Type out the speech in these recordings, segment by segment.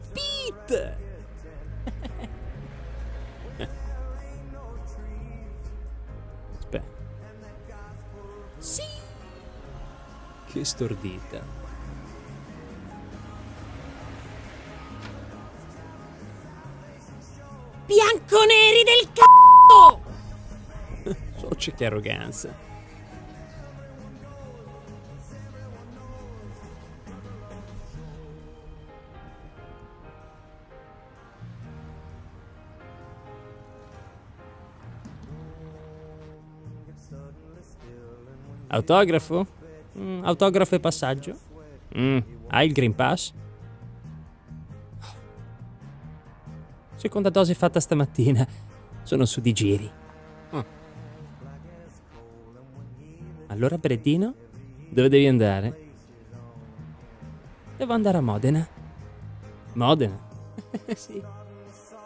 Brad Aspetta. Sì! Che stordita. Bianco neri del c***o! Socio che arroganza. Autografo? Mm, autografo e passaggio? Mm, hai il Green Pass? Seconda dose fatta stamattina. Sono su di giri. Oh. Allora, Breddino, dove devi andare? Devo andare a Modena. Modena? sì.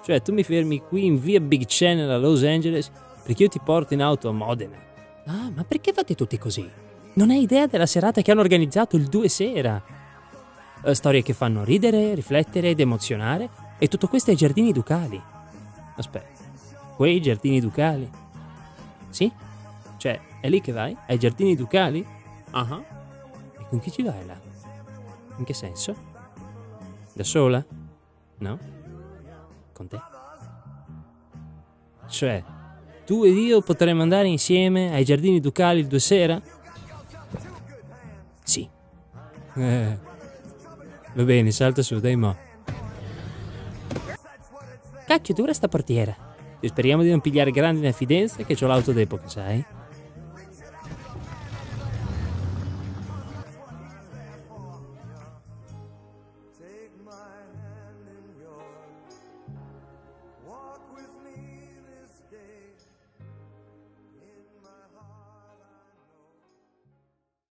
Cioè, tu mi fermi qui in via Big Channel a Los Angeles perché io ti porto in auto a Modena. Ah, ma perché fate tutti così? Non hai idea della serata che hanno organizzato il 2 sera? Eh, storie che fanno ridere, riflettere ed emozionare e tutto questo ai giardini ducali. Aspetta, quei giardini ducali? Sì? Cioè, è lì che vai? Ai giardini ducali? Ah. Uh-huh. E con chi ci vai là? In che senso? Da sola? No? Con te? Cioè, tu ed io potremmo andare insieme ai giardini ducali il due sera? Sì. Eh. Va bene, salta su, dai mo. Cacchio, dura sta portiera. E speriamo di non pigliare grandi infidenze che ho l'auto d'epoca, sai?